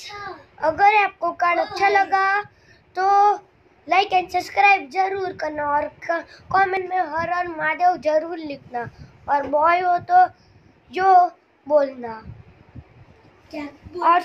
अच्छा अगर आपको कार्ड अच्छा लगा तो लाइक एंड सब्सक्राइब ज़रूर करना और कमेंट में हर हर महादेव ज़रूर लिखना। और बॉय हो तो जो बोलना। क्या? और